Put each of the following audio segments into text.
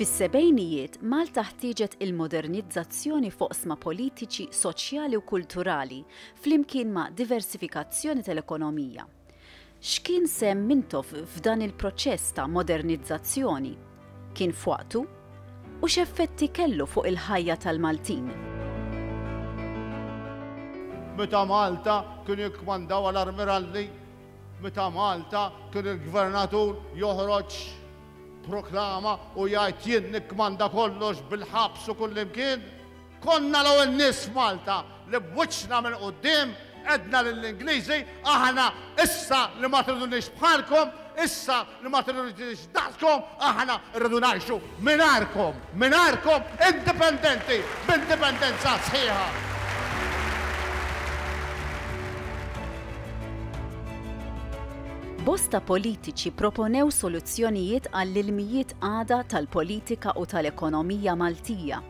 Fis-sebgħinijiet, Malta ħtieġet il-modernizzazzjoni f'oqsma politiċi, soċjali u kulturali, flimkien ma' diversifikazzjoni tal-ekonomija. X'kien sehem Mintoff f'dan il-proċess ta' modernizzazzjoni? Kien f'waqtu? U x'effetti kellu fuq il-ħajja tal-Maltin? Meta Malta kien jikkmandawa l-Armiralli, meta Malta kien il-Gvernatur joħroġ proklama u jgħid jien nikkmanda kollox bil-ħabs u kullimkien, Konna l-ewwel nies f'Malta li b'wiċċna minn quddiem għedna lill-Ingliżi aħna issa li ma triduniex bħalkom, issa li ma triduniex daqskom, aħna rridu ngħixu mingħajrkom, mingħajrkom indipendenti, b'indipendenza sħiħa. Bosta politiċi proponew soluzzjonijiet għall-ilmijiet għada tal-politika u tal-ekonomija Maltija.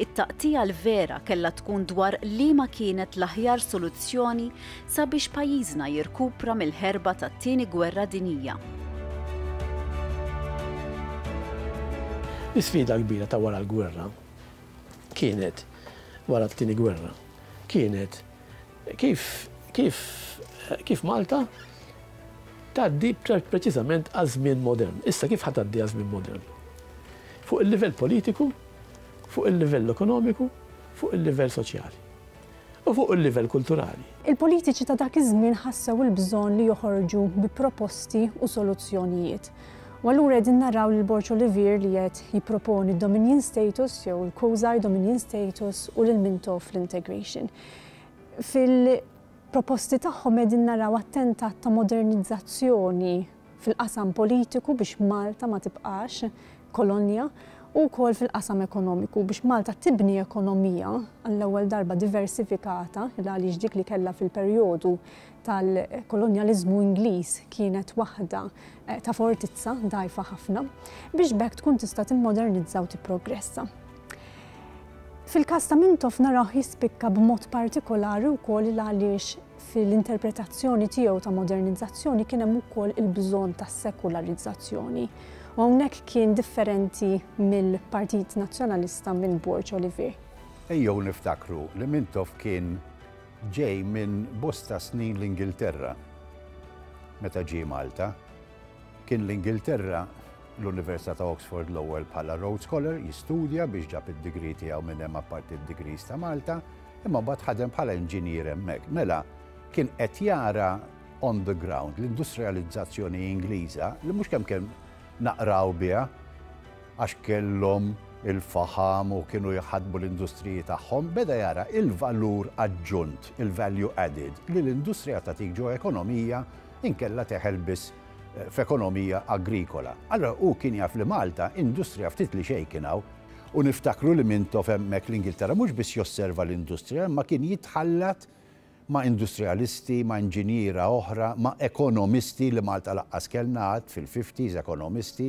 It-taqtigħa l-vera kellha tkun dwar liema kienet l-aħjar soluzzjoni sabiex pajjiżna jirkupra mill-ħerba tat-Tieni Gwerra Dinjija. L-isfida l-kbira ta' wara l-gwerra kienet, wara t-Tieni Gwerra, kienet Kif, kif, kif Malta tgħaddi preċiżament għaż-żmien modern. Issa kif ħa tgħaddi għaż-żmien modern? Fuq il-livell politiku, fuq il-livell ekonomiku, fuq il-livell soċjali u fuq il-livell kulturali. Il-politiċi ta' dak iż-żmien ħassew il-bżonn li joħorġu bi proposti u soluzzjonijiet. U allura qegħdin naraw lil Borg Olivier li qed jipproponi d-dominion status jew il-quasi dominion status u lil Mintoff l-integration. Fil-proposti tagħhom qegħdin naraw attentat ta' modernizzazzjoni fil-qasam politiku biex Malta ma tibqax kolonja u wkoll fil-qasam ekonomiku biex Malta tibni ekonomija għall-ewwel darba diversifikata, il għaliex dik li kellha fil-perjodu tal-kolonjaliżmu Ingliż kienet waħda ta' fortizza dgħajfa ħafna biex b'hekk tkun tista' timmodernizza u tipprogressa. Fil-każ ta' Mintoff narawh jispikka b'mod partikolari wkoll il għaliex fil-interpretazzjoni tiegħu ta' modernizzazzjoni kien hemm ukoll il-bżonn ta' sekularizzazzjoni u hawnhekk kien differenti mill-Partit Nazzjonalista minn Borg Olivier. Ejjew niftakru li Mintoff kien Ġej minn bosta snin l-Ingilterra. Meta ġie Malta, kien l-Ingilterra l-Università ta' Oxford l-ewwel bħala Rhodes Scholar jistudja biex ġab id-degree tiegħu minn hemm apparti d-degrees ta' Malta, imma mbagħad ħadem bħala inġinier hemmhekk. Mela, kien qed jara on the ground l-industrializzazzjoni Ingliża li mhux kemm kien naqraw biha għax kellhom il-faħam u kienu jħaddmu l-industriji tagħhom, beda jara l-valur aġġunt, il-value added, li l-industrija tagħtik ġo ekonomija inkella teħel biss f'ekonomija agrikola. Allura hu kien jaf li Malta industrija ftit li xejn kien hawn. U niftakru li Mintoff hemmhekk l-Ingilterra mhux biss josserva l-industrija imma kien jitħallat ma' industrijalisti, ma' inġinjiera oħra, ma' ekonomisti li Malta laqqas kellna għad fil-fifties, ekonomisti,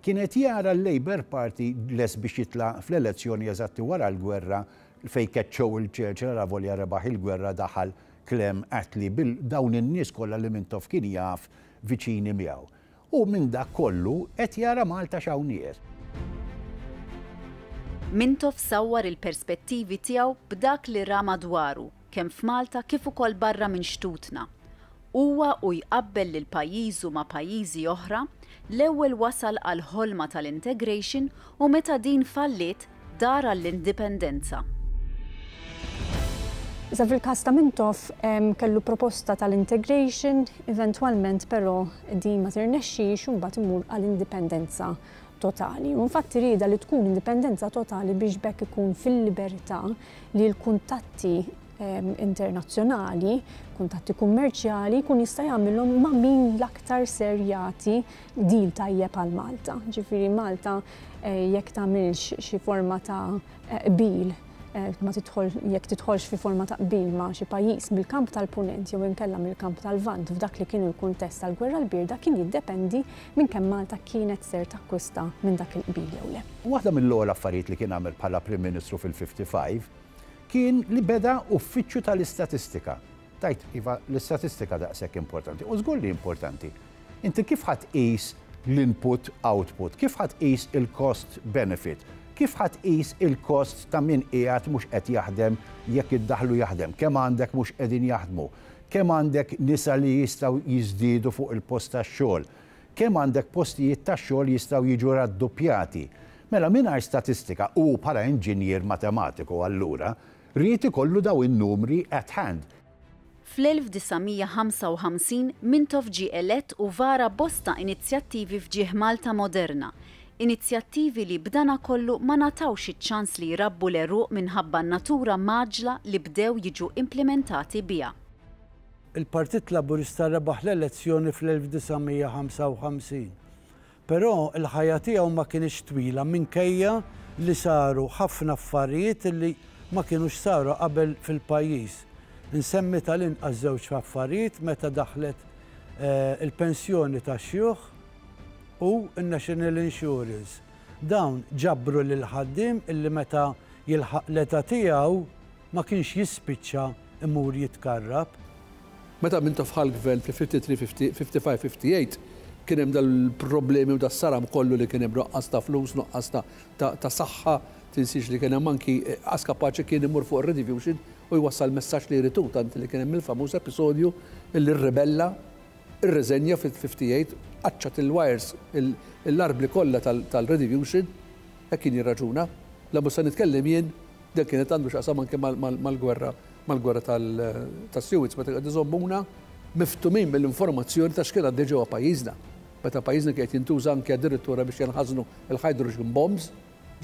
kien qed jara l-Labour Party lest biex jitla' fl-elezzjoni eżatti wara l-gwerra fejn keċċew lil Churchill alavolja rebaħ il-gwerra daħal Clem Attlee bil dawn in-nies kollha li Mintoff kien jaf viċini miegħu. Hu minn dak kollu qed jara Malta x'hawnhier. Mintoff sawwar il-perspettivi tiegħu b'dak li ra madwaru, kemm f'Malta kif ukoll barra minn xtutna. Huwa u jqabbel lil pajjiżu ma' pajjiżi oħra, l-ewwel wasal għall-ħolma tal-integration u meta din falliet, Dar għall-Indipendenza. Iżda fil-każ ta' Mintoff kellu proposta tal-integration, eventwalment però din ma tirnexxix u mbagħad imur għal indipendenza totali. U infatti riedha li tkun indipendenza totali biex b'hekk ikun fil-libertà li l-kuntatti internazzjonali, kuntatti kummerċjali jkun jista' jagħmilhom ma' min l-aktar ser jagħti deal tajjeb għal Malta. Ġifieri Malta jekk tagħmilx xi forma ta' qbil ma tidħol jekk tidħolx fi forma ta' qbil ma' xi pajjiż mill-kamp tal-Punent jew inkella mill-kamp tal-Lvant f'dak li kien il-kuntest tal-Gwerra l-Bierda kien jiddependi minn kemm Malta kienet ser takkwista minn dak il-qbil jew le. Waħda mill-ewwel affarijiet li kien għamel bħala Prim Ministru fil-55 kien li beda Uffiċċju tal-Istatistika Tgħid, iva, l-istatistika daqshekk importanti. U żgur li importanti. Inti kif ħadd tqis l-input output, kif ħadd tqis il-cost benefit, kif ħadd tqis il-cost ta' min qiegħed mhux qed jaħdem jekk iddaħlu jaħdem, kemm għandek mhux qegħdin jaħdmu, kemm għandek nisa li jistgħu jiżdiedu fuq il-post tax-xogħol, kemm għandek postijiet tax-xogħol jistgħu jiġu radduppjati. Mela mingħajr statistika u bħala inġinier matematiku allura Ried ikollu dawn in-numri at hand. Fl-1955, Mintoff ġie elett u vara bosta inizjattivi f'ġieħ Malta moderna, inizjattivi li b'danakollu ma ngħatawx iċ-ċans li jrabbu l-għeruq minħabba n-natura mgħaġġla li bdew jiġu implimentati biha. Il-Partit Laburista rebaħ l-elezzjoni fl-1955. Però l-ħajja tiegħu ma kinitx twila minkejja li saru ħafna affarijiet li ma kinux saru qabel fil-pajjiż. Insemmi tal-inqas żewġ affarijiet meta daħlet il-pensjoni tax-xjuħ u n-National Insurance. Dawn ġabru lill-ħaddiem illi meta jilħaq l-età tiegħu, ma kienx jispiċċa imur jitkarrab. Meta minn tofħal gvern fl-53, 55, 58 kien hemm dal-problemi u das-saram kollu li kien hemm nuqqas ta' flus, nuqqas ta' saħħa, tinsiex li kien hemm anki qas kapaċi kien imur fuq ir-redifusion u jwassal messaġġ li jrid hu tant li kien hemm il-famuż episodju li rribella, irreżenja fil-58, qaċċat il-wires, l-arbli kollha tal-redifusion Hekk kien jirraġuna, La mhux se nitkellem jien, dan kienet għandu x'jaqsam anke mal-gwerra, mal-gwerra tas-Suez meta qed iżommuna miftumin mill-informazzjoni ta' x'kien għaddej ġewwa pajjiżna. Meta pajjiżna kien qed jintuża anke addirittura biex jinħażnu l-hydrogen bombs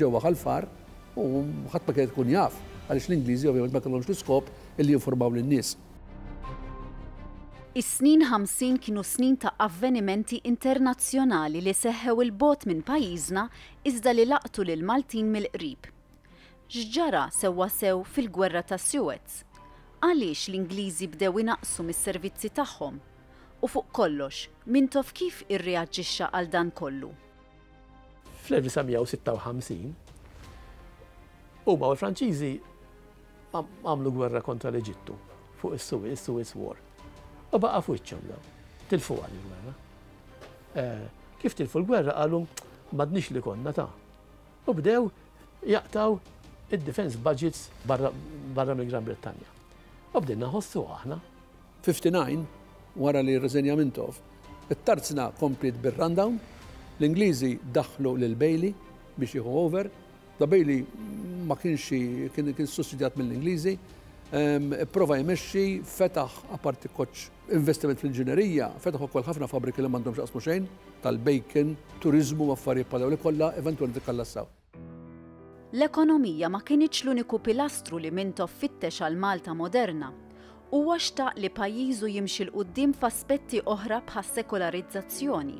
ġewwa Ħal Far u ħadd ma kien qed ikun jaf għaliex l-Ingliżi ovvjament ma kellhomx l-iskop illi jinfurmaw lin-nies. Is-snin ħamsin kienu snin ta' avvenimenti internazzjonali li seħħew 'il bogħod minn pajjiżna iżda li laqtu lill-Maltin mill-qrib. X'ġara sewwasew fil-Gwerra tas-Suez? Għaliex l-Ingliżi bdew inaqqsu mis-servizzi tagħhom? U fuq kollox, Mintoff kif irreaġixxa għal dan kollu? Fl-1956, huma u l-Franċiżi għamlu gwerra kontra l-Eġittu fuq is-Suez, is-Suez War. U baqa' f'wiċċhom dawn. Tilfuha din il-gwerra. eh, kif tilfu l-gwerra qalu madnix li konna ta' u bdew jaqtaw id-defense budgets barra, barra mill Gran Brittanja. U bdinna ħossu aħna. 59 wara li rriżenja Mintoff, it-tarzna komplit bir-rundown, l-Ingliżi daħlu lil Bailey biex jieħu over, da Bailey ma kienx kien, kien sussidjat mill-Ingliżi, ehm, prova jmexxi fetaħ aparti koċ Investiment fl-inġinerija fetaħ ukoll ħafna fabbriki li m'għandhom x'jaqsmu xejn, tal-bacon, turiżmu u affarijiet bħal dawn li kollha eventwalment ikkallassaw. L-ekonomija ma kinitx l-uniku pilastru li Mintoff fittex għal Malta moderna. Huwa xtaq li pajjiżu jimxi 'l quddiem f'aspetti oħra bħas-sekolarizzazzjoni.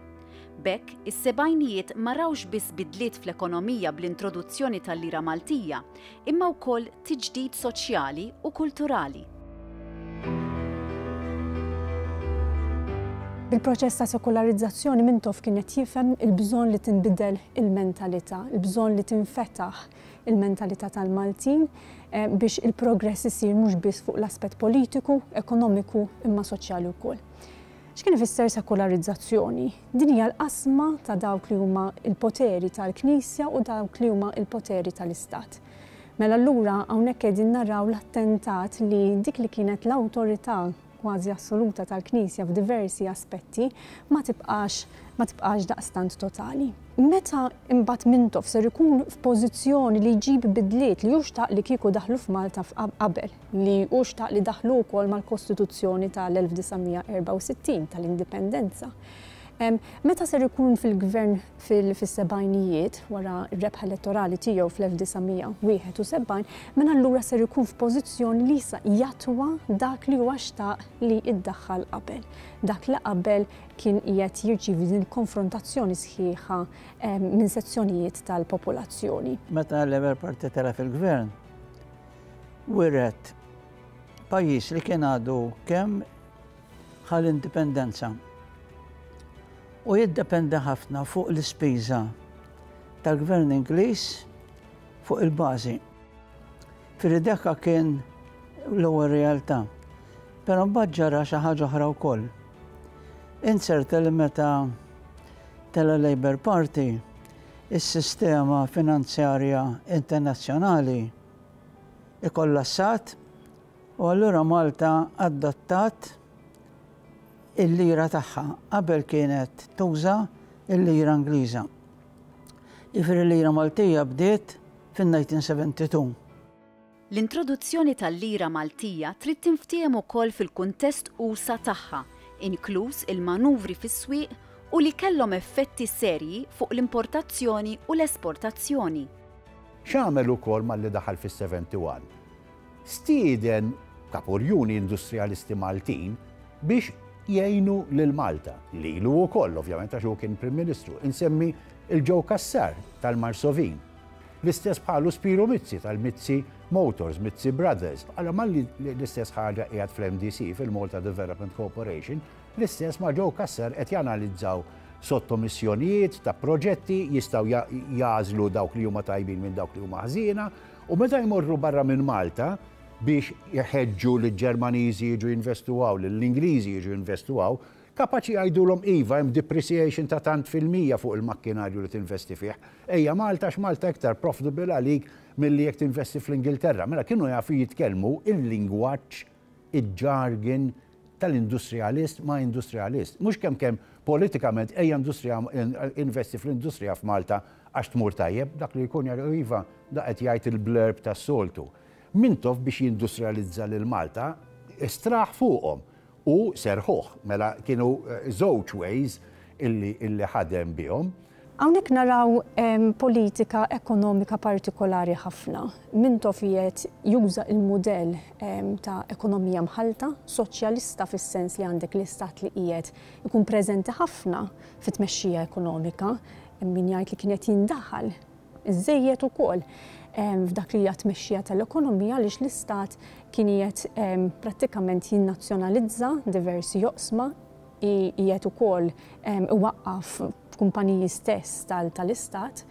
B'hekk, is-sebgħinijiet ma rawx biss bidliet fl-ekonomija bl-introduzzjoni tal-lira Maltija, imma wkoll tiġdid soċjali u kulturali. Bil-proċess ta' sekolarizzazzjoni Mintoff kien qed jifhem il-bżonn li tinbidel il-mentalità, il-bżonn li tinfetaħ il-mentalità tal-Maltin eh, biex il-progress isir mhux biss fuq l-aspett politiku, ekonomiku imma soċjali wkoll. X'kien ifisser sekularizzazzjoni? Din hija l-qasma ta' dawk li huma l-poteri tal-Knisja u dawk li huma l-poteri tal-Istat. Mela allura hawnhekk qegħdin naraw l-attentat li dik li kienet l-awtorità kważi assoluta tal-Knisja f'diversi aspetti ma tibqax ma tibqax daqstant totali. Meta imbagħad Mintoff ser ikun f'pożizzjoni li jġib bidliet li hu xtaq li kieku daħlu f'Malta qabel? li hu xtaq li daħlu wkoll mal-Kostituzzjoni tal-1964 tal-Indipendenza. Meta ser ikun fil-Gvern fis-sebgħinijiet, wara r-rebħa elettorali tiegħu fl-1971, minn allura ser ikun f'pożizzjoni li issa jattwa dak li huwa xtaq li iddaħħal qabel. Dak li qabel kien qiegħed jirċievi din il-konfrontazzjoni sħiħa minn sezzjonijiet tal-popolazzjoni. Meta l-Labour Party tela' fil-Gvern, Wiret pajjiż li kien għadu kemm ħa l-indipendenza u jiddependi ħafna fuq l-ispiża tal-Gvern Ingliż fuq il-bażi. Fir-Rideka kien l-ewwel realtà, però mbagħad ġara xi ħaġa oħra wkoll. Inzerta li meta tela' Labour Party, is-sistema finanzjarja internazzjonali ikkollassat u allura Malta adottat il-lira tagħha. Qabel kienet tuża l-lira Ingliża. Jiġifieri l-lira Maltija bdiet fin-1972. L-introduzzjoni tal-lira Maltija trid tinftiehem ukoll fil-kuntest usa' tagħha, inkluż il-manuvri fis-swieq u li kellhom effetti serji fuq l-importazzjoni u l-esportazzjoni. X'għamel ukoll malli daħal fis-71? Stieden kapuljuni industrijalisti Maltin biex jgħinu lil Malta, lilu ukoll ovvjament għax hu kien Prim Ministru. Insemmi il Joe Cassar tal-Marsovin. L-istess bħalu Spiro Mizzi tal-Mizzi Motors, Mizzi Brothers. Bħala malli l-istess ħaġa qiegħed fl-MDC, fil-Malta Development Corporation, L-istess ma' Joe Cassar qed janalizzaw sottomissjonijiet ta' proġetti, jistgħu jagħżlu dawk li huma tajbin minn dawk li huma ħżiena u meta jmorru barra minn Malta biex iħeġġu lill-Ġermaniżi jiġu jinvestu hawn, lill-Ingliżi jiġu jinvestu hawn, kapaċi jgħidulhom iva hemm depreciation ta' tant fil-mija fuq il-makkinarju li tinvesti fih. Ejja Malta għax Malta iktar profitable għalik milli jekk tinvesti fl-Ingilterra. Mela kienu jafu jitkellmu l-lingwaġġ il-jargon tal-industrialist ma' industrialist. Mhux kemm kemm politikament ejja industrija investi fl-industrija f'Malta għax tmur tajjeb, dak li jkun jagħti iva da qed jgħid il-blurb tas-soltu. Mintoff biex jindustrializza lil Malta straħ fuqhom u serrħuh. Mela kienu żewġ ways illi ħadem bihom. Hawnhekk naraw politika ekonomika partikolari ħafna. Mintoff qiegħed juża l-mudell ta' ekonomija mħallta, soċjalista fis-sens li għandek l-Istat li qiegħed ikun preżenti ħafna fit-tmexxija ekonomika, hemm min jgħid li kien qed jindaħal żejjed ukoll f'dak li hija tmexxija tal-ekonomija għaliex l-Istat kien qiegħed prattikament jinnazzjonalizza diversi oqsma, qiegħed ukoll iwaqqaf kumpaniji stess tal-Istat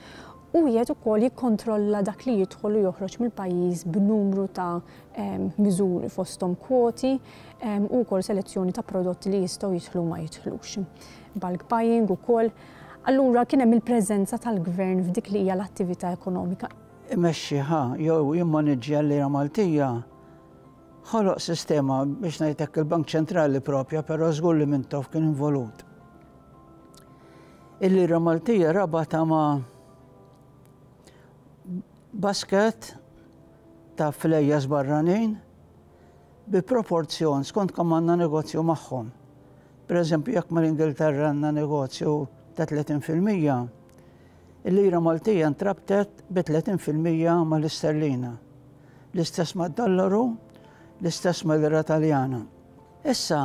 u qiegħed ukoll jikkontrolla dak li jidħol u joħroġ mill-pajjiż b'numru ta' miżuri fosthom kwoti u wkoll selezzjoni ta' prodotti li jistgħu jidħlu u ma jidħlux. Bulk buying ukoll. Allura kien hemm il-preżenza tal-Gvern f'dik li hija l-attività ekonomika. Imexxiha jew jimmaniġġja l-lira Maltija. Ħoloq sistema biex ngħidlek il-Bank Ċentrali propja, però żgur li Mintoff kien involut. Il-lira Maltija rabata ma' basket ta' flejja barranin bi proporzjon skont kemm għandna negozju magħhom. Per eżempju, jekk mal-Ingilterra għandna negozju ta' 30%, Il-lira Maltija ntrabtet bi 30 fil-mija mal-isterlina, l-istess mad-dollaru, l-istess mal-lira Taljana. Issa,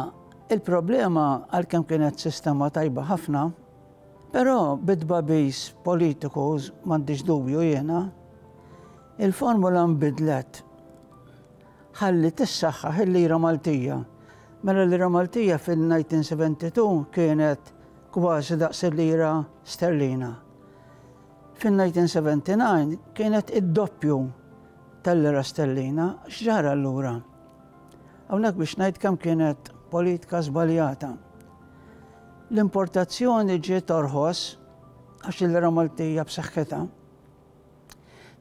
il-problema, għalkemm kienet sistema tajba ħafna, però bit-tbagħbis politiku m'għandix dubju jiena, il-formula nbidlet. Ħalli tissaħħaħ il-lira Maltija. Mela l-lira Maltija fin-1972 kienet kważi daqs il-lira sterlina. Fin-1979 kienet id-doppju tal-lira sterlina. X'ġara allura? Hawnhekk biex ngħid kemm kienet politika żbaljata. L-importazzjoni ġiet orħos għax il-lira Maltija b'saħħitha.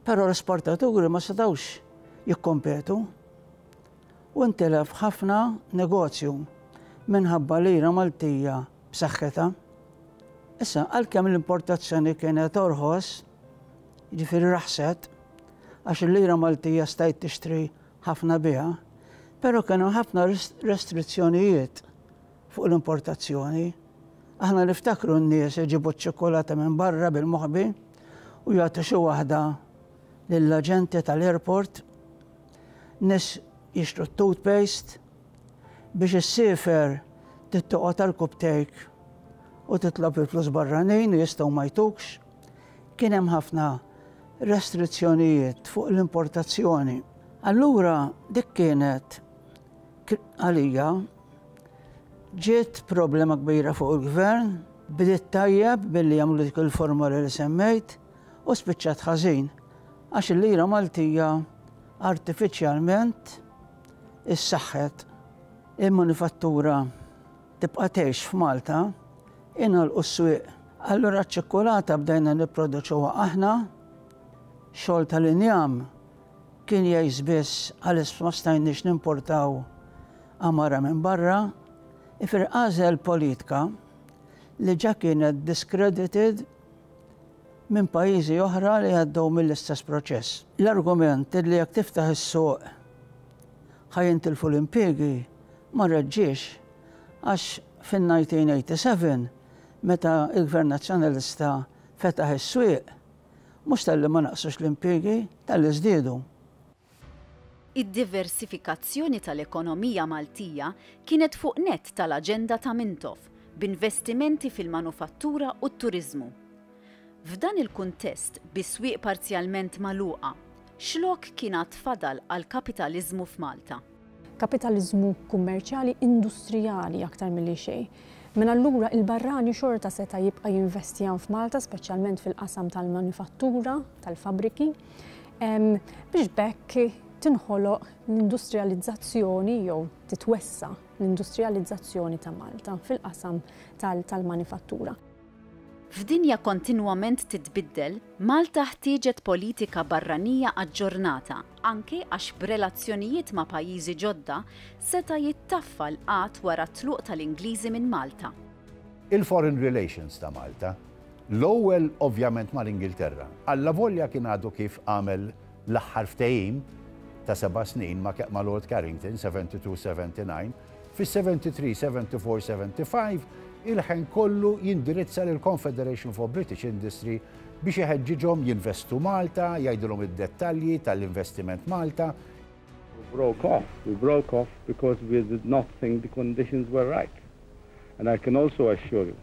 Però l-esportaturi ma setgħux jikkompetu u ntilef ħafna negozju minħabba lira Maltija b'saħħitha. Issa, għalkemm l-importazzjoni kienet torħos, jiġifieri raħset, għax il-lira Maltija stajt tixtri ħafna biha, però kien hemm ħafna restrizzjonijiet. Fuq l-importazzjoni, aħna niftakru n-nies iġibu ċ-ċikkulata minn barra bil-moħbi u jagħtu xi waħda lill-aġenti tal-airport, nies jixtru t-toothpaste, biex issiefer trid toqgħod għal cuptake u titlob il-flus barranin u jistgħu ma jtukx. Kien hemm ħafna restrizzjonijiet fuq l-importazzjoni. Allura dik kienet Għalija ġiet problema kbira fuq il-gvern, bdiet tajjeb billi jagħmlu dik il-formula li semmejt u spiċċat ħażin għax il-lira Maltija artifiċjalment issaħħet. Il-manifattura tibqa' tgħix f'Malta, ingħalqu s-swieq. Allura ċ-ċikkulata bdejna nipproduċuha aħna, xogħol tal-injam Kien jgħix biss għaliex ma stajniex nimportaw għamara minn barra. Ifer għażel politka li ġa kienet discredited minn pajjiżi oħra li għaddew mill-istess proċess. L-argument li jekk tiftaħ is-suq ħa jintilfu l-impiegi ma reġġiex għax fin-1987 meta l-Gvern Nazzjonalista fetaħ is-swieq, Mhux talli ma naqsux l-impjiegi, talli żdiedu. Id-diversifikazzjoni tal-ekonomija Maltija kienet fuq nett tal-aġenda ta' Mintoff, b'investimenti fil-manufattura u t-turiżmu. F'dan il-kuntest, bi swieq parzjalment magħluqa, x'lok kien għad fadal għall-kapitaliżmu f'Malta? Kapitaliżmu kummerċjali industrijali aktar milli xejn. Minn allura il-barrani xorta seta' jibqa' jinvesti hawn f'Malta speċjalment fil-qasam tal-manifattura, tal-fabbriki, biex b'hekk tinħoloq l-industrijalizzazzjoni jew titwessa' l-industrijalizzazzjoni ta' Malta fil-qasam tal-manifattura. F'dinja kontinwament titbiddel, Malta ħtieġet politika barranija aġġornata, anke għax b'relazzjonijiet ma' pajjiżi ġodda seta' jittaffa l-qgħad wara t-tluq tal-Ingliżi minn Malta. Il-foreign relations ta' Malta, l-ewwel ovvjament mal-Ingilterra, allavolja kien għadu kif għamel l-aħħar ftehim ta' seba' snin ma' Lord Carrington, 72, 79, Fis-73, 74, 75, il-ħen kollu jindirizza lill-Confederation for British Industry biex iħeġġiġhom jinvestu Malta, jgħidilhom id-dettalji tal-investiment Malta, We broke off. We broke off because we did not think the conditions were right. And I can also assure you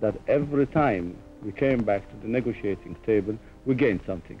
that every time we came back to the negotiating table, we gained something.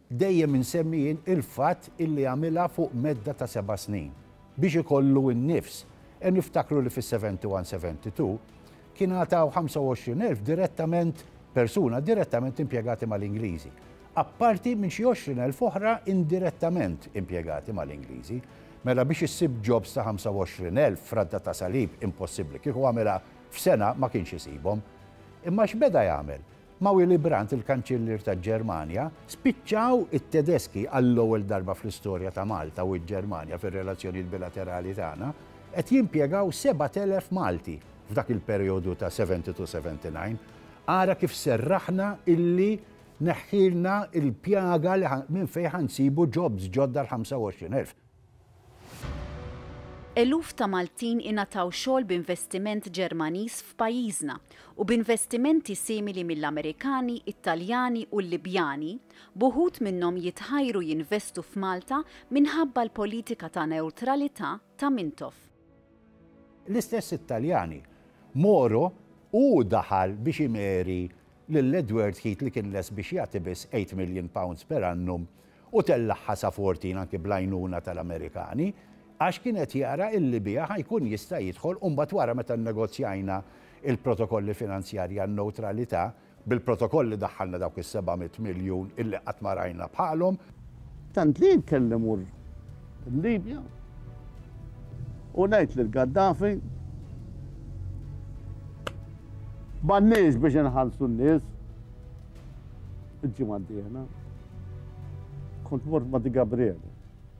Dejjem insemmi jien il-fatt illi għamilha fuq medda ta' seba' snin biex ikollu n-nifs. E niftakru li fis-71, 72, kien għataw 25 elf direttament, persuna direttament impjegati mal-Ingliżi. Apparti minn xi 20 elf oħra indirettament impjegati mal-Ingliżi. Mela biex issib jobs ta' 25 elf f'radda ta' salib impossibbli. Kieku għamilha f'sena ma kienx isibhom. Imma x'beda jagħmel? Ma' Willy Brandt, il-Kanċillier tal-Ġermanja, spiċċaw it-Tedeski għall-ewwel darba fl-istorja ta' Malta u l-Ġermanja fir-relazzjonijiet bilaterali tagħna, qed jimpjegaw 7,000 Malti f'dak il-perijodu ta' seventy to seventy nine. Ara kif serraħna illi neħħielna l-pjaga li minn fejn ħa nsibu jobs ġodda għall-25,000. Eluf ta' Maltin ingħataw xogħol b'investiment Ġermaniż f'pajjiżna u b'investimenti simili mill-Amerikani, Italjani u l-Libjani, b'uħud minnhom jitħajru jinvestu f'Malta minħabba l-politika ta' newtralità ta' Mintoff. L-istess Italjani, Moro, hu daħal biex imeri lil Edward Heath li kien lest biex jagħti biss eight million pounds per annum u tellagħha sa fourteen anki bl-għajnuna tal-Amerikani għax kien qed jara illi biha ħa jkun jista' jidħol u mbagħad wara meta nnegozjajna il-protokolli finanzjarji għan-newtralità Bil-protokolli daħħalna dawk is-seba' mitt miljun illi qatt ma rajna bħalhom. Tant li jien kelli mmur il-Libja u ngħid lil Gaddafi m'għandniex biex inħallsu n-nies il-ġimgħa d-dieħla. Kont mort ma' Di Gabriel.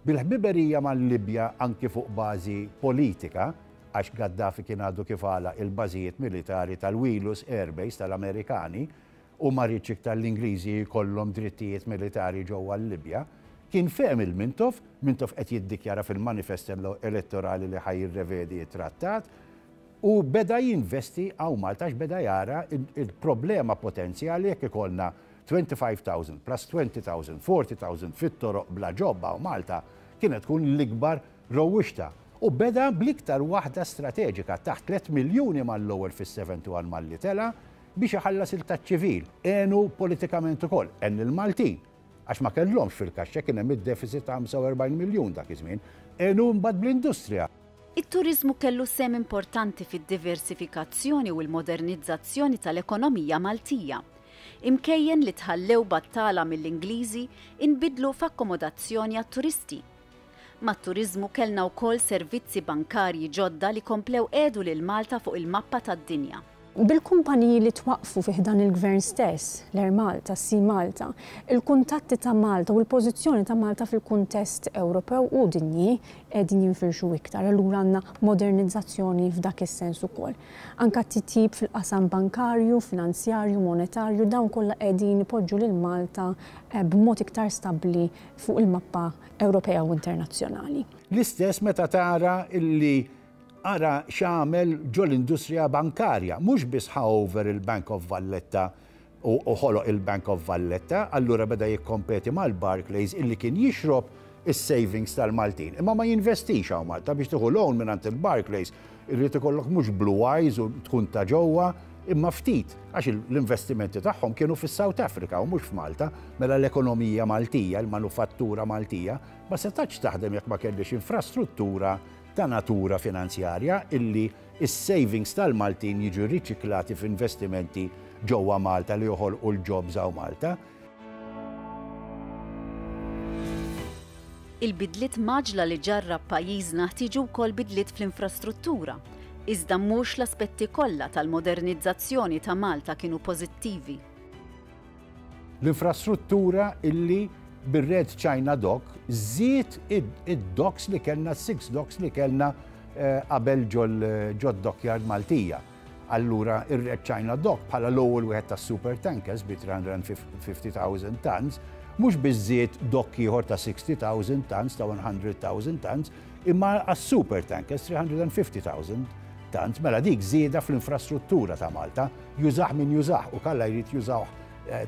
Bil-ħbiberija mal-Libja anki fuq bażi politika, għax Gaddafi kien għadu kif għalaq il-bażijiet militari tal-Wheelus Air Base tal-Amerikani u ma riedx iktar l-Ingliżi jkollhom drittijiet militari ġewwa l-Libja, kien fehem il Mintoff, Mintoff qed jiddikjara fil-manifest elettorali li ħa jirrevedi t-trattat, U beda jinvesti hawn Malta għax beda jara l-problema potenzjali jekk ikollna 25,000 plus 20,000, 40,000 fit-toroq bla ġob hawn Malta kienet tkun l-ikbar rowwixta. U beda bl-iktar waħda strateġika taħt tliet miljuni mal-Lower fis-71 malli tela' biex iħallas il-taċ-ċivil. Għenu politikament ukoll, għen lill-Maltin għax ma kellhomx fil-kaxxa kien hemm id-deficit ta' 45 miljun dak iż-żmien. Għenu mbagħad bl-industrija. It-turiżmu kellu sehem importanti fid-diversifikazzjoni u l-modernizzazzjoni tal-ekonomija Maltija. Imkejjen li tħallew battala mill-Ingliżi, inbidlu f'akkomodazzjoni għat-turisti. Mat-turiżmu kellna wkoll servizzi bankarji ġodda li komplew qiegħdu lil Malta fuq il-mappa tad-dinja. Bil-kumpaniji li twaqqfu fi ħdan il-Gvern stess, l-Air Malta, Sea Malta, il-kuntatti ta' Malta u l-pożizzjoni ta' Malta fil-kuntest Ewropew u dinji qegħdin jinfirxu iktar, allura għandna modernizzazzjoni f'dak is-sens ukoll. Anke t-titjib fil-qasam bankarju, finanzjarju, monetarju, dawn kollha qegħdin ipoġġu lil Malta b'mod iktar stabbli fuq il-mappa Ewropea u internazzjonali. L-istess meta tara li Ara x'għamel ġol-industrija bankarja, mhux biss ħa over il-Bank of Valletta u ħoloq il-Bank of Valletta, allura beda jikkompeti mal-Barclays illi kien jixrob is-savings tal-Maltin. Imma ma jinvestix hawn Malta, biex tieħu loan mingħand il-Barclays irrid ikollok mhux blue eyes u tkun ta' ġewwa, imma ftit, għax l-investimenti tagħhom kienu fis-South Africa u mhux f'Malta, mela l-ekonomija Maltija, il-manufattura Maltija, ma setgħetx taħdem jekk ma kellhiex infrastruttura ta' natura finanzjarja illi s-savings tal-Maltin jiġu riċiklati f'investimenti ġewwa Malta li joħolqu l-jobs hawn Malta. Il-bidliet mgħaġġla li ġarrab pajjiżna ħtieġu wkoll bidliet fl-infrastruttura. Iżda mhux l-aspetti kollha tal-modernizzazzjoni ta' Malta kienu pożittivi. L-infrastruttura illi bir-Red China Dock żied id-docks li kellna, s-six docks li kellna qabel ġod-dockyard Maltija. Allura ir-Red China Dock bħala l-ewwel wieħed tas-super tankers bi 350,000 tons, mhux biss żied dock ieħor ta' 60,000 tons, ta' 100,000 tons, imma għas-super tankers 350,000 tons. Mela dik żieda fl-infrastruttura ta' Malta. Jużah min jużah u Kalla jrid jużawh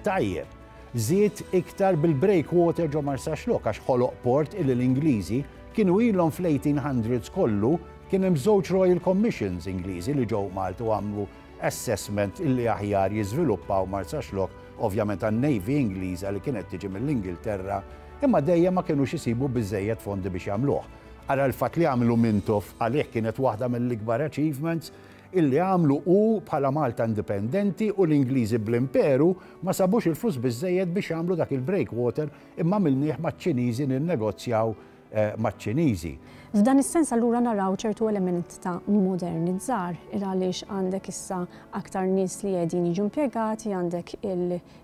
tajjeb. Żied iktar bil-breakwater ġo Marsaxlokk għax ħoloq port illi l-Ingliżi kienu ilhom fl-1800s kollu kien hemm żewġ Royal Commissions Ingliżi li ġew Malta u għamlu assessment illi aħjar jiżviluppaw Marsaxlokk ovvjament għan-Navy Ingliża li kienet tiġi mill-Ingilterra imma dejjem ma kinux isibu biżżejjed fondi biex jagħmluh. Ara l-fatt li għamlu Mintoff għalih kienet waħda mill-ikbar achievements Illi għamlu hu bħala Malta indipendenti u l-Ingliżi bl-Imperu ma sabux il-flus biżżejjed biex jagħmlu dak il-breakwater imma għmilnieh maċ-Ċiniżi ninnegozjaw maċ-Ċiniżi. F'dan is-sens allura naraw ċertu element ta' modernizzar il għaliex għandek issa aktar nies li qegħdin jiġu impjegati, għandek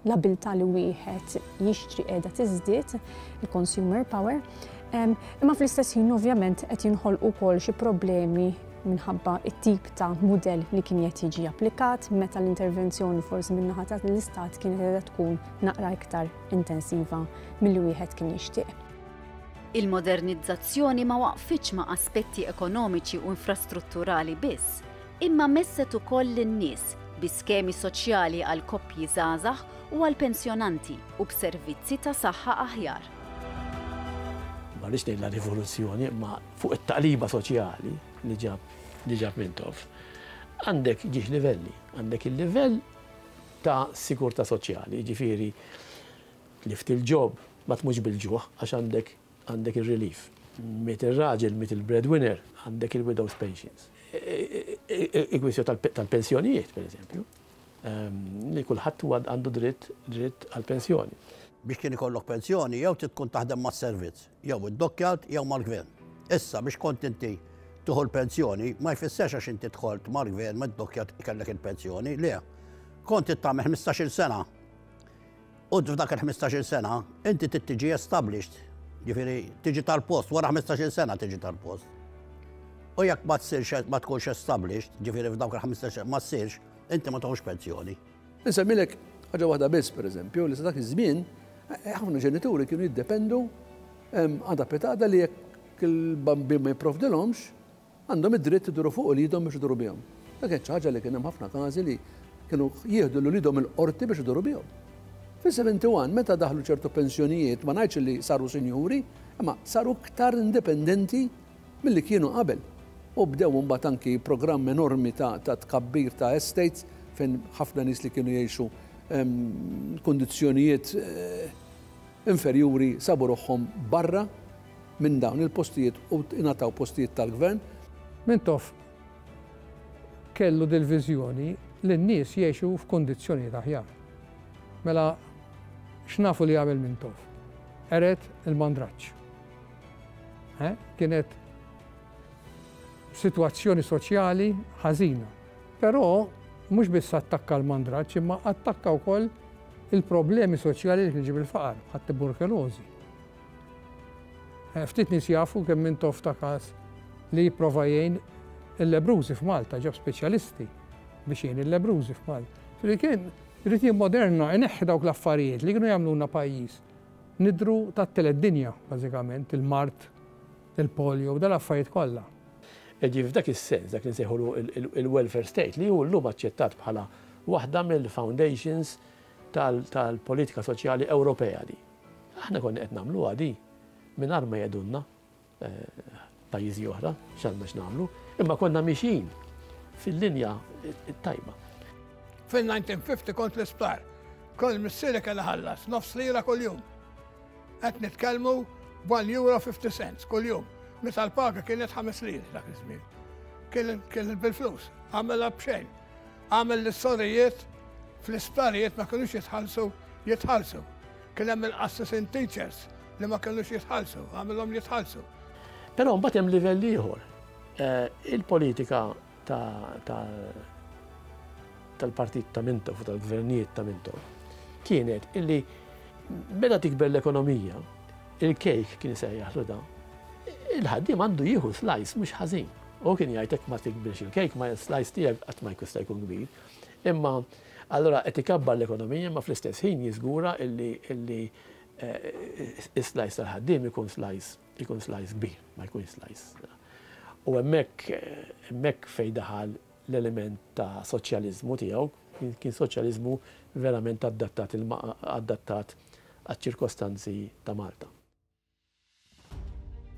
l-abbiltà li wieħed jixtri qiegħda tiżdied, il-consumer power, imma fl-istess ħin ovvjament qed jinħolqu wkoll xi problemi minħabba it-tip ta' mudell li kien qed jiġi applikat meta l-intervenzjoni forsi min-naħa ta' l-istat kienet qiegħda tkun naqra iktar intensiva milli wieħed kien jixtieq. Il-modernizzazzjoni ma waqfitx ma' aspetti ekonomiċi u infrastrutturali biss, imma messet ukoll lin-nies bi skemi soċjali għal koppji żgħażagħ u għal pensjonanti u b'servizzi ta' saħħa aħjar. Ma rridx ngħidlha rivoluzzjoni, imma fuq it-taqliba soċjali li ġab li ġab Mintoff, għandek ġiex livelli, għandek il-livell ta' sigurta soċjali, ġifiri lift il-ġob ma tmux bil-ġuħ għax għandek Għandek ir-relief. Miet ir-raġel, miet il-breadwinner, għandek il-widow's pensions. Il-kwistjoni tal-pensjonijiet, pereżempju, li kulħadd huwa għandu dritt dritt għall-pensjoni. Biex kien ikollok pensjoni jew trid tkun taħdem mas-servizz, jew iddokkjat jew mal-gvern. Issa biex kont inti tieħu l-pensjoni ma jfissirx għax inti dħolt mal-gvern ma ddokkjat kellek il-pensjoni, le. Kont trid tagħmel ħmistax-il sena U f'dak il-ħmistax-il sena, inti trid tiġi established, jiġifieri tiġi tal-post, wara ħmistax-il sena tiġi tal-post. U jekk ma tsirx ma tkunx established, jiġifieri f'dawk il-ħmistax ma ssirx, inti ma toħux pensjoni. Insemmilek ħaġa waħda biss, pereżempju, li sa dak iż-żmien ħafna ġenituri kienu jiddependu għandha pitada li jekk il-bambin ma jipprovdilhomx, Għandhom id-dritt iduru fuq uliedhom biex iduru bihom. Dak kienet xi ħaġa li kien hemm ħafna każi li kienu jieħdu 'l uliedhom il-Qorti biex iduru bihom. Fis-71, meta daħlu ċertu pensjonijiet, ma ngħidx li saru sinjuri, imma saru iktar indipendenti milli kienu qabel. U bdew imbagħad anki programm enormi ta' ta' tkabbir ta' estates fejn ħafna nies li kienu jgħixu kundizzjonijiet inferjuri sabu ruħhom barra. minn dawn il-postijiet u ingħataw postijiet tal-gvern. Mintoff kellu dil-viżjoni li n-nies jgħixu f'kundizzjonijiet aħjar. Mela x'nafu li għamel Mintoff? Qered il-Mandraġġ. Kienet sitwazzjoni soċjali ħażina. Però mhux biss attakka l-Mandraġġ imma attakka wkoll il-problemi soċjali li kien iġib il-faqar, bħat-tuburkelożi. Ftit nies jafu kemm minn tof ta' każ li jipprova jgħin il-lebbrużi f'Malta, ġab speċjalisti biex jgħin il-lebbrużi f'Malta. Li kien irid jimmoderna, ineħħi dawk l-affarijiet li kienu jagħmlulna pajjiż nidhru tat-Tielet Dinja, bażikament, il-mard, il-polio u dal-affarijiet kollha. Ġie f'dak is-sens dak li nsejħulu l-welfare state li hu llum aċċettat bħala waħda mill-foundations tal-politika soċjali Ewropea di. Aħna konna qed nagħmluha di mingħajr ma jgħidulna pajjiżi oħra x'għandna x'nagħmlu, imma konna miexjin fil-linja t-tajba. Fil-1950 kont l-isptar. Koll missieri kella ħallas nofs lira kuljum. Qed nitkellmu 1 euro 50 cents kuljum. Meta l-paga kienet 5 lira dak iż-żmien. Kien bil-flus, għamela b'xejn. Għamel li s-sorijiet fl-isptarijiet ma kinux jitħallsu jitħallsu. Kien hemm il-qassisin teachers li ma kinux jitħallsu, għamilhom jitħallsu. Però mbagħad hemm livell ieħor. Eh, il-politika tal-partit ta' mintu, tal-gvernijiet ta' mintu, kienet illi meta tikber l-ekonomija, il-kejk kien se jaħlu da, il-ħaddim għandu jieħu slice mhux ħażin. Hu kien jgħid jekk ma tikbirx il-kejk ma l-islajs tiegħek qatt ma jkun se jkun kbir. Imma allura qed ikabbar l-ekonomija imma fl-istess ħin jiżgura li li l-islajs tal-ħaddiem ikun slajs ikun slajs kbir, ma jkunx slajs. U hemmhekk hemmhekk fejn daħal l-element ta' soċjaliżmu tiegħu, kien soċjaliżmu verament addattat adattat għaċ-ċirkostanzi ta' Malta.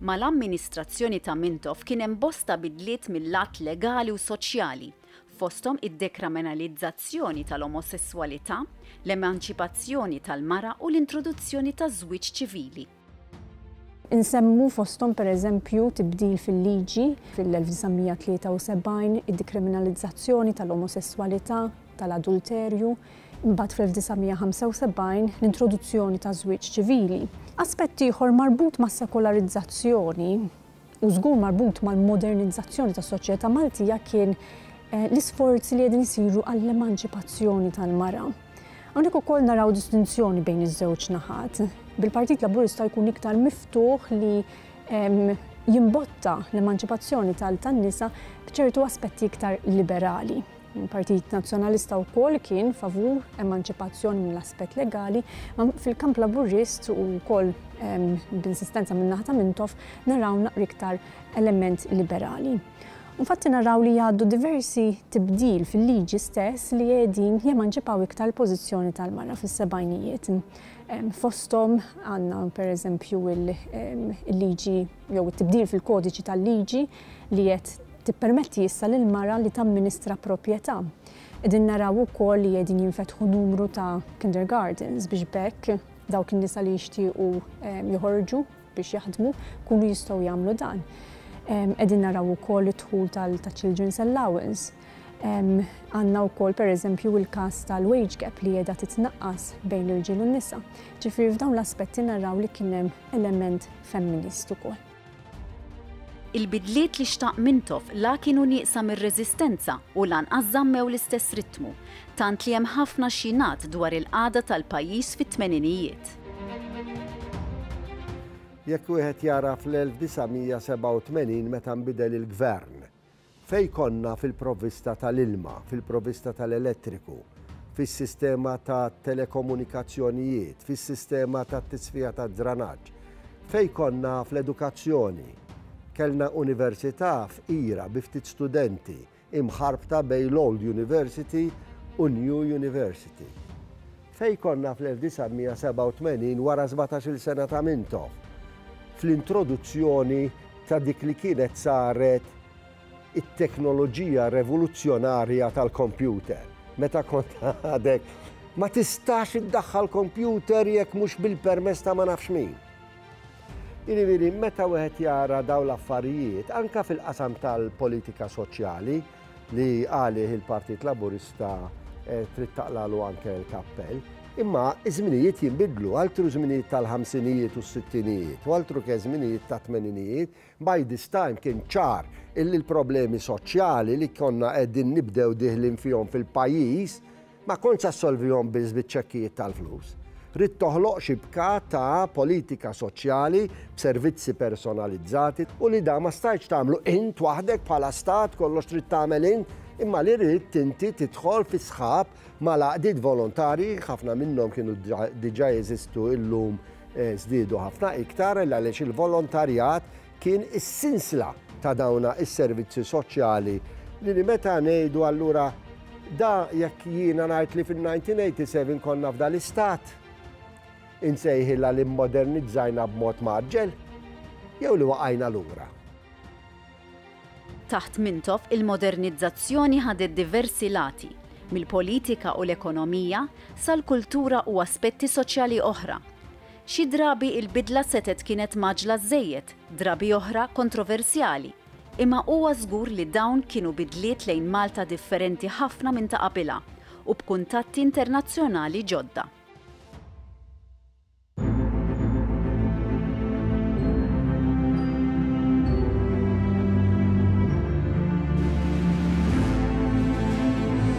Mal-amministrazzjoni ta' Mintoff kien hemm bosta bidliet mil-lat legali u soċjali, fosthom id-dekriminalizzazzjoni tal-omosesswalità, l-emanċipazzjoni tal-mara u l-introduzzjoni taż-żwieġ ċivili. Insemmu fosthom pereżempju tibdil fil-liġi fil-1973, id-dekriminalizzazzjoni tal-omosesswalità, tal-adulterju, Imbagħad fl-1975 l-introduzzjoni taż-żwieġ ċivili. Aspett ieħor marbut mas-sekolarizzazzjoni u żgur marbut mal-modernizzazzjoni tas-soċjetà Maltija kien l-isforzi li qegħdin isiru għall-emanċipazzjoni tal-mara. Hawnhekk ukoll naraw distinzjoni bejn iż-żewġ naħat, bil-Partit Laburista jkun iktar miftuħ li jimbotta l-emanċipazzjoni tan-nisa b'ċertu aspetti iktar liberali. Il-Partit Nazzjonalista wkoll kien favur emanċipazzjoni mill-aspett legali, ma fil-kamp Laburist u wkoll ehm, b'insistenza minn naħta Mintoff naraw naqri iktar element liberali. Infatti naraw li jgħaddu diversi tibdil fil-liġi stess li qegħdin jemanċipaw iktar pożizzjoni tal-mara fis-sebajnijiet. Ehm, fosthom għandna pereżempju il-liġi ehm, jew it-tibdil fil-kodiċi tal-liġi li qed tippermetti issa lil mara li tamministra proprjetà. Qegħdin naraw ukoll li qegħdin jinfetħu numru ta' kindergardens biex b'hekk dawk in-nisa li jixtiequ ehm, joħorġu biex jaħdmu kunu jistgħu jagħmlu dan. Ehm, qegħdin naraw ukoll id-dħul tal-children's allowance Għanna u kol per eżempju il-kas tal-wage gap li jeda titnaqqas bejn l-irġil u n-nisa. Ġifri f'dawn l-aspetti narraw li kienem element femminist ukoll. Il-bidliet li xtaq Mintoff la kienu nieqsa mir-reżistenza u lanqas żammew l-istess ritmu, tant li hemm ħafna x'jingħad dwar il-qagħda tal-pajjiż fit-tmeninijiet. Jekk wieħed jara fl-1987 meta nbidel il-Gvern, Fejn konna fil-provvista tal-ilma, fil-provvista tal-elettriku, fis-sistema tat-telekomunikazzjonijiet, fis-sistema tat-tisfiegħa tad-dranaġġ, fejn konna fl-edukazzjoni. Kellna università fqira bi ftit studenti, imħarbta bejn l-Old University u n-New University. Fejn konna fl-1987 wara sbatax-il sena ta' Mintoff, fl-introduzzjoni ta' dik li kienet saret it-teknoloġija revoluzzjonarja tal-kompjuter, meta kont għadek ma tistax iddaħħal kompjuter jekk mhux bil-permess ta' ma nafx min. Jiġifieri meta wieħed jara dawn l-affarijiet, anke fil-qasam tal-politika soċjali, li għalih il-Partit Laburista trid taqlagħlu anke l-kappell. Imma ż-żminijiet jinbidlu, altru żminijiet tal-ħamsinijiet u s-sittinijiet u altru ke żminijiet tat-tmeninijiet, by this time kien ċar illi l-problemi soċjali li konna qegħdin nibdew dieħlin fihom fil-pajjiż, Ma kontx assolvihom biss biċ-ċekkijiet tal-flus. Ridt toħloq xibka ta' politika soċjali b'servizzi personalizzati u li dan ma stajtx tagħmlu int waħdek bħala stat, kollox trid tagħmel int, imma li ridt inti tidħol fi sħab mal-għaqdiet volontarji, ħafna minnhom kienu diġà jeżistu illum żdiedu ħafna iktar għaliex il-volontarjat Kien is-sinsla ta' dawna s-servizzi soċjali li li meta ngħidu allura da jekk jiena ngħid li fin-1987 konna f'da l-istat, insejħilha li mmodernizzajna b'mod mgħaġġel jew li waqajna lura. Taħt Mintoff il-modernizzazzjoni ħadet diversi lati, mill-politika u l-ekonomija sal-kultura u aspetti soċjali oħra. Xi drabi il-bidla setgħet kienet mgħaġġla żżejjed, drabi oħra kontroversjali, imma huwa żgur li dawn kienu bidliet lejn Malta differenti ħafna minn ta' qabilha u b'kuntatti internazzjonali ġodda.